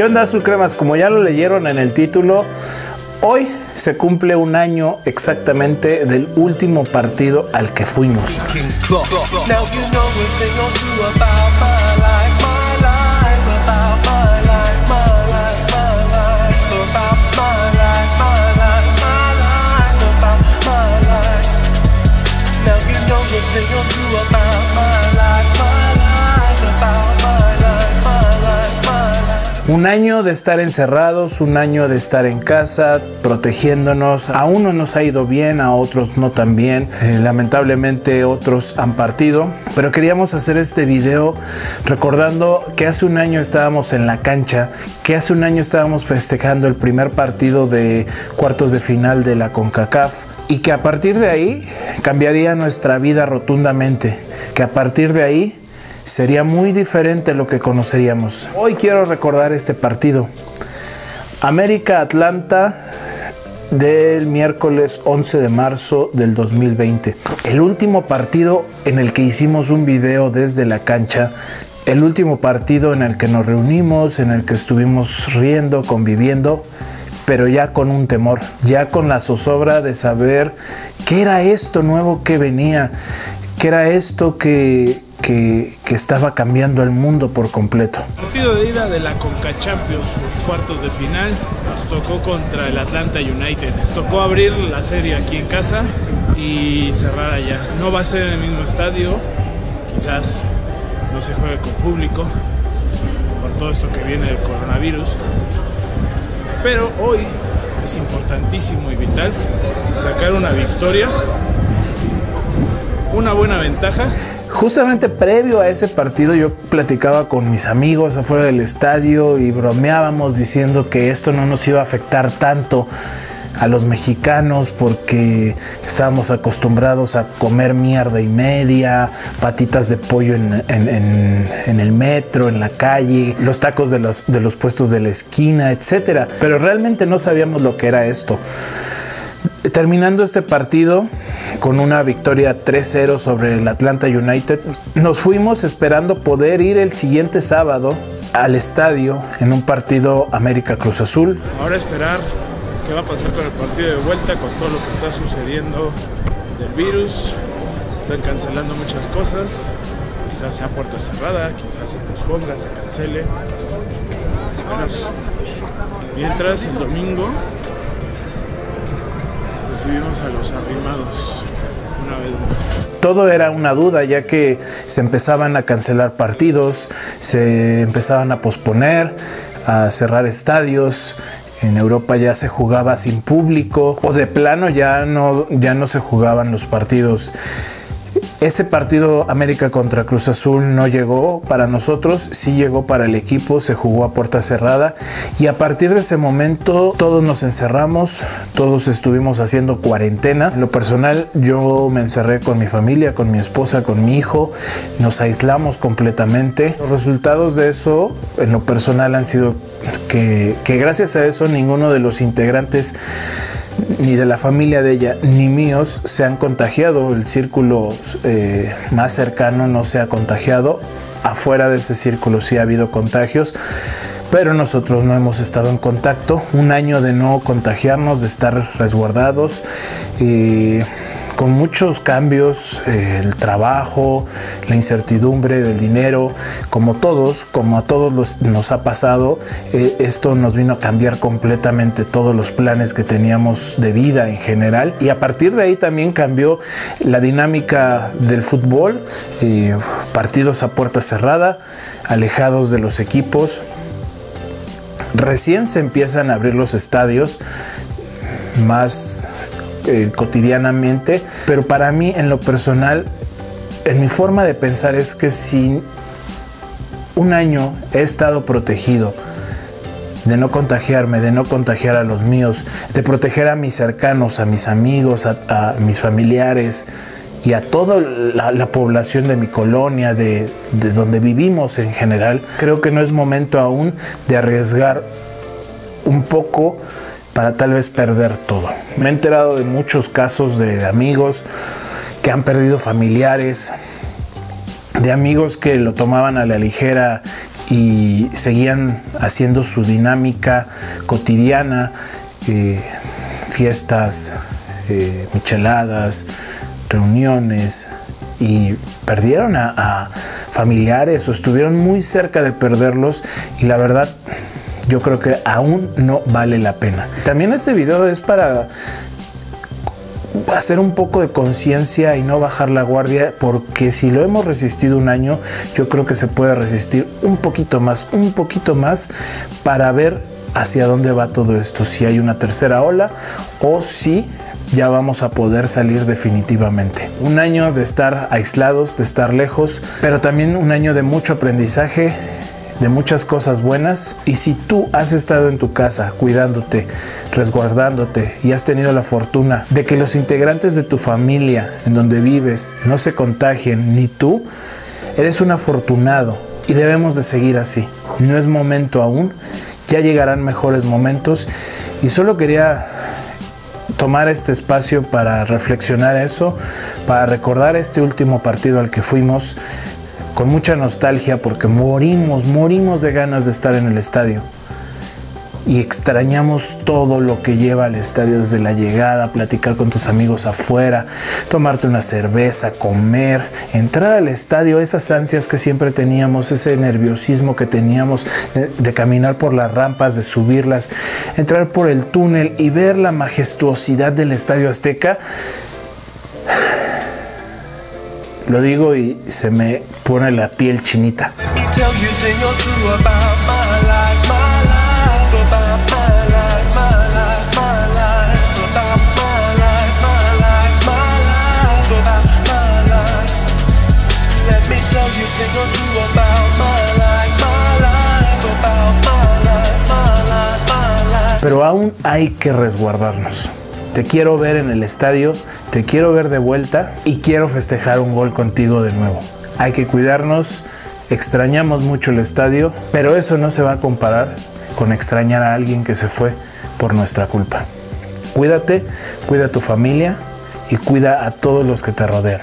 ¿Qué onda, Cremas? Como ya lo leyeron en el título, hoy se cumple un año exactamente del último partido al que fuimos. Un año de estar encerrados, un año de estar en casa, protegiéndonos. A uno nos ha ido bien, a otros no tan bien. Eh, lamentablemente otros han partido. Pero queríamos hacer este video recordando que hace un año estábamos en la cancha, que hace un año estábamos festejando el primer partido de cuartos de final de la CONCACAF y que a partir de ahí cambiaría nuestra vida rotundamente. Que a partir de ahí sería muy diferente lo que conoceríamos. Hoy quiero recordar este partido. América Atlanta del miércoles 11 de marzo del 2020. El último partido en el que hicimos un video desde la cancha. El último partido en el que nos reunimos, en el que estuvimos riendo, conviviendo, pero ya con un temor, ya con la zozobra de saber qué era esto nuevo que venía, qué era esto que, que, estaba cambiando el mundo por completo. Partido de ida de la Conca Champions, los cuartos de final, nos tocó contra el Atlanta United. Tocó abrir la serie aquí en casa y cerrar allá. No va a ser en el mismo estadio, quizás no se juegue con público por todo esto que viene del coronavirus. Pero hoy es importantísimo y vital sacar una victoria, una buena ventaja Justamente previo a ese partido yo platicaba con mis amigos afuera del estadio y bromeábamos diciendo que esto no nos iba a afectar tanto a los mexicanos porque estábamos acostumbrados a comer mierda y media, patitas de pollo en, el metro, en la calle, los tacos de los, de los puestos de la esquina, etc. Pero realmente no sabíamos lo que era esto. Terminando este partido con una victoria 3-0 sobre el Atlanta United, nos fuimos esperando poder ir el siguiente sábado al estadio en un partido América Cruz Azul. Ahora esperar qué va a pasar con el partido de vuelta, con todo lo que está sucediendo del virus. Se están cancelando muchas cosas. Quizás sea puerta cerrada, quizás se posponga, se cancele. Esperar. Mientras el domingo a los arrimados una vez más. Todo era una duda ya que se empezaban a cancelar partidos, se empezaban a posponer, a cerrar estadios, en Europa ya se jugaba sin público o de plano ya no, ya no se jugaban los partidos. Ese partido América contra Cruz Azul no llegó para nosotros, sí llegó para el equipo, se jugó a puerta cerrada y a partir de ese momento todos nos encerramos, todos estuvimos haciendo cuarentena. En lo personal yo me encerré con mi familia, con mi esposa, con mi hijo, nos aislamos completamente. Los resultados de eso en lo personal han sido que, que gracias a eso ninguno de los integrantes ni de la familia de ella ni míos se han contagiado. El círculo eh, más cercano no se ha contagiado. Afuera de ese círculo sí ha habido contagios, pero nosotros no hemos estado en contacto. Un año de no contagiarnos, de estar resguardados. Con muchos cambios, eh, el trabajo, la incertidumbre del dinero, como todos, como a todos nos ha pasado, eh, esto nos vino a cambiar completamente todos los planes que teníamos de vida en general y a partir de ahí también cambió la dinámica del fútbol, eh, partidos a puerta cerrada, alejados de los equipos. Recién se empiezan a abrir los estadios más eh, cotidianamente, pero para mí en lo personal, en mi forma de pensar es que si un año he estado protegido, de no contagiarme, de no contagiar a los míos, de proteger a mis cercanos, a mis amigos, a, mis familiares y a toda la, población de mi colonia, de, de, donde vivimos en general, creo que no es momento aún de arriesgar un poco para tal vez perder todo. Me he enterado de muchos casos de amigos que han perdido familiares, de amigos que lo tomaban a la ligera y seguían haciendo su dinámica cotidiana, eh, fiestas, eh, micheladas, reuniones y perdieron a, familiares o estuvieron muy cerca de perderlos y la verdad yo creo que aún no vale la pena. También este video es para hacer un poco de conciencia y no bajar la guardia, porque si lo hemos resistido un año, yo creo que se puede resistir un poquito más, un poquito más para ver hacia dónde va todo esto, si hay una tercera ola o si ya vamos a poder salir definitivamente. Un año de estar aislados, de estar lejos, pero también un año de mucho aprendizaje, de muchas cosas buenas. Y si tú has estado en tu casa cuidándote, resguardándote y has tenido la fortuna de que los integrantes de tu familia en donde vives no se contagien ni tú, eres un afortunado y debemos de seguir así. No es momento aún, ya llegarán mejores momentos y solo quería tomar este espacio para reflexionar eso, para recordar este último partido al que fuimos con mucha nostalgia porque morimos, morimos de ganas de estar en el estadio y extrañamos todo lo que lleva al estadio desde la llegada, platicar con tus amigos afuera, tomarte una cerveza, comer, entrar al estadio, esas ansias que siempre teníamos, ese nerviosismo que teníamos de, de caminar por las rampas, de subirlas, entrar por el túnel y ver la majestuosidad del estadio azteca. Lo digo y se me pone la piel chinita. Pero aún hay que resguardarnos. Te quiero ver en el estadio, te quiero ver de vuelta y quiero festejar un gol contigo de nuevo. Hay que cuidarnos, extrañamos mucho el estadio, pero eso no se va a comparar con extrañar a alguien que se fue por nuestra culpa. Cuídate, cuida a tu familia y cuida a todos los que te rodean.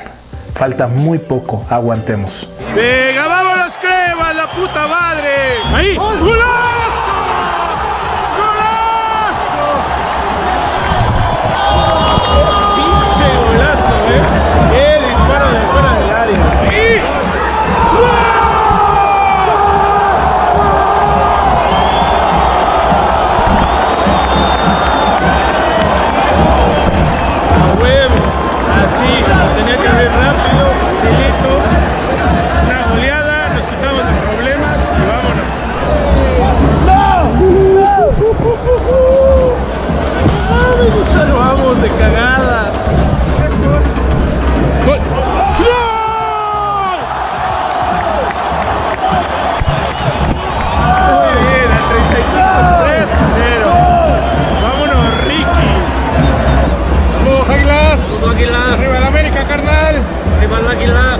Falta muy poco, aguantemos. ¡Venga, vámonos, crema, la puta madre! ¡Ahí! de cagada. Muy bien, a 35, 3 0. Vámonos, Rikis. Saludos, Águilas. Saludos, Águilas. Arriba el América, carnal. Arriba el Águila.